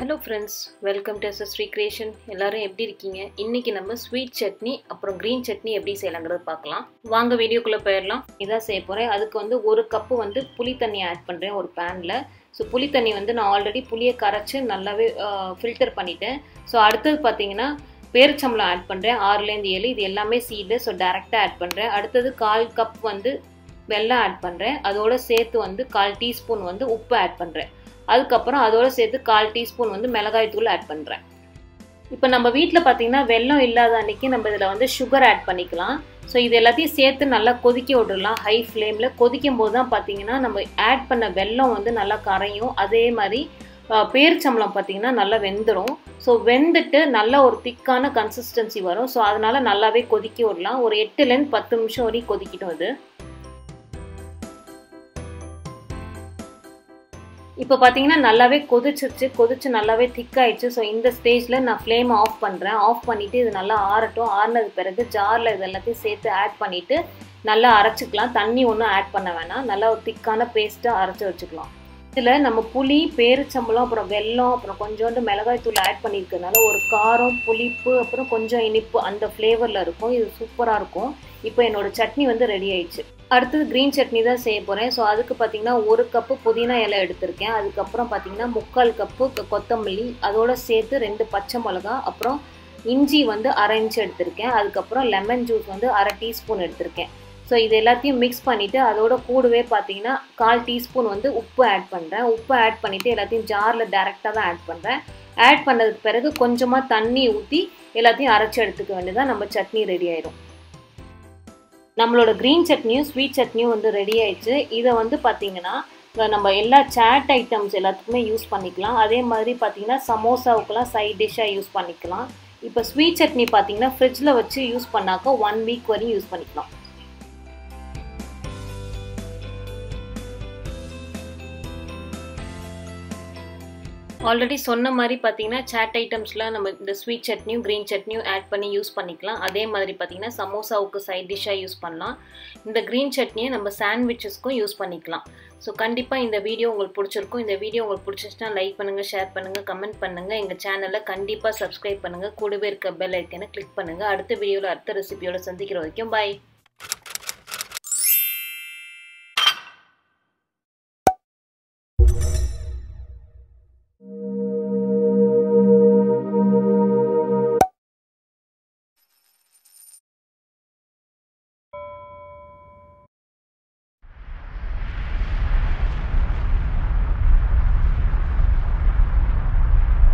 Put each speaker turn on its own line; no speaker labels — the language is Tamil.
Hello friends welcome to S Sri creation எல்லாரும் எப்படி இருக்கீங்க? இன்னைக்கு நம்ம ஸ்வீட் சட்னி அப்புறம் க்ரீன் சட்னி எப்படி செய்யலாங்கிறது பார்க்கலாம். வாங்க வீடியோக்குள்ளே போயிடலாம். இதான் செய்ய போகிறேன் அதுக்கு வந்து ஒரு கப்பு வந்து புளி தண்ணி ஆட் பண்ணுறேன் ஒரு பேனில் ஸோ புளி தண்ணி வந்து நான் ஆல்ரெடி புளியை கரைச்சி நல்லாவே ஃபில்டர் பண்ணிட்டேன். ஸோ அடுத்தது பார்த்தீங்கன்னா பேரிச்சம்பளம் ஆட் பண்ணுறேன் ஆறுலேருந்து ஏழு இது எல்லாமே சீடு ஸோ டேரெக்டாக ஆட் பண்ணுறேன் அடுத்தது கால் கப் வந்து வெள்ளம் ஆட் பண்ணுறேன் அதோட சேர்த்து வந்து கால் டீஸ்பூன் வந்து உப்பு ஆட் பண்ணுறேன் அதுக்கப்புறம் அதோட சேர்த்து கால் டீஸ்பூன் வந்து மிளகாய் தூள் ஆட் பண்ணுறேன் இப்போ நம்ம வீட்டில் பார்த்தீங்கன்னா வெல்லம் இல்லாத அன்னைக்கு நம்ம இதில் வந்து சுகர் ஆட் பண்ணிக்கலாம். ஸோ இது எல்லாத்தையும் சேர்த்து நல்லா கொதிக்க விடலாம் ஹை ஃப்ளேமில் கொதிக்கும் போது தான் பார்த்தீங்கன்னா நம்ம ஆட் பண்ண வெல்லம் வந்து நல்லா கரையும். அதே மாதிரி பேரிச்சம்பளம் பார்த்தீங்கன்னா நல்லா வெந்துடும் ஸோ வெந்துட்டு நல்ல ஒரு திக்கான கன்சிஸ்டன்சி வரும். ஸோ அதனால் நல்லாவே கொதிக்க விடலாம். ஒரு எட்டுலேருந்து பத்து நிமிஷம் வரைக்கும் கொதிக்கிட்டோம் அது இப்போ பார்த்தீங்கன்னா நல்லாவே கொதிச்சிருச்சு. கொதிச்சு நல்லாவே திக்காயிடுச்சு ஸோ இந்த ஸ்டேஜில் நான் ஃப்ளேம் ஆஃப் பண்ணுறேன் ஆஃப் பண்ணிவிட்டு இது நல்லா ஆறட்டும். ஆறினது பிறகு ஜாரில் இது எல்லாத்தையும் சேர்த்து ஆட் பண்ணிவிட்டு நல்லா அரைச்சிக்கலாம். தண்ணி ஒன்றும் ஆட் பண்ண வேணாம். நல்லா ஒரு திக்கான பேஸ்ட்டாக அரைச்சி வச்சுக்கலாம். இதில் நம்ம புளி பேரிச்சம்பளம் அப்புறம் வெல்லம் அப்புறம் கொஞ்சோண்டு மிளகாய் தூள் ஆட் பண்ணியிருக்கிறதுனால ஒரு காரம் புளிப்பு அப்புறம் கொஞ்சம் இனிப்பு அந்த ஃப்ளேவரில் இருக்கும். இது சூப்பராக இருக்கும். இப்போ என்னோடய சட்னி வந்து ரெடி ஆயிடுச்சு. அடுத்தது க்ரீன் சட்னி தான் செய்ய போகிறேன் ஸோ அதுக்கு பார்த்தீங்கன்னா ஒரு கப்பு புதினா இலை எடுத்திருக்கேன். அதுக்கப்புறம் பார்த்தீங்கன்னா முக்கால் கப்பு கொத்தமல்லி அதோட சேர்த்து ரெண்டு பச்சை மிளகா அப்புறம் இஞ்சி வந்து அரை இன்ச்சு எடுத்திருக்கேன். அதுக்கப்புறம் லெமன் ஜூஸ் வந்து அரை டீஸ்பூன் எடுத்திருக்கேன். ஸோ இது எல்லாத்தையும் மிக்ஸ் பண்ணிவிட்டு அதோட கூடவே பார்த்தீங்கன்னா கால் டீஸ்பூன் வந்து உப்பு ஆட் பண்ணுறேன் உப்பு ஆட் பண்ணிவிட்டு எல்லாத்தையும் ஜாரில் டேரெக்டாக தான் ஆட் பண்ணுறேன் ஆட் பண்ணதுக்கு பிறகு கொஞ்சமாக தண்ணி ஊற்றி எல்லாத்தையும் அரைச்சி எடுத்துக்க வேண்டியதான் நம்ம சட்னி ரெடி ஆயிடும் நம்மளோட க்ரீன் சட்னியும் ஸ்வீட் சட்னியும் வந்து ரெடி ஆயிடுச்சு. இதை வந்து பார்த்தீங்கன்னா நம்ம எல்லா சாட் ஐட்டம்ஸ் எல்லாத்துக்குமே யூஸ் பண்ணிக்கலாம். அதே மாதிரி பார்த்தீங்கன்னா சமோசாவுக்கெல்லாம் சைட் டிஷ்ஷாக யூஸ் பண்ணிக்கலாம். இப்போ ஸ்வீட் சட்னி பார்த்தீங்கன்னா ஃப்ரிட்ஜில் வச்சு யூஸ் பண்ணாக்க ஒன் வீக் வரையும் யூஸ் பண்ணிக்கலாம். ஆல்ரெடி சொன்ன மாதிரி பார்த்தீங்கன்னா சாட் ஐட்டம்ஸில் நம்ம இந்த ஸ்வீட் சட்னியும் க்ரீன் சட்னியும் ஆட் பண்ணி யூஸ் பண்ணிக்கலாம். அதே மாதிரி பார்த்தீங்கன்னா சமோசாவுக்கு சைட் டிஷ்ஷாக யூஸ் பண்ணலாம். இந்த க்ரீன் சட்னியை நம்ம சாண்ட்விச்சஸ்க்கும் யூஸ் பண்ணிக்கலாம். ஸோ கண்டிப்பாக இந்த வீடியோ உங்களுக்கு பிடிச்சிருக்கும். இந்த வீடியோ உங்களுக்கு பிடிச்சிச்சுன்னா லைக் பண்ணுங்கள் ஷேர் பண்ணுங்கள் கமெண்ட் பண்ணுங்கள் எங்கள் சேனலை கண்டிப்பாக சப்ஸ்கிரைப் பண்ணுங்கள் கூடவே இருக்க பெல் ஐக்கனை கிளிக் பண்ணுங்கள் அடுத்த வீடியோவில் அடுத்த ரெசிபியோட சந்திக்கிற வரைக்கும் பாய்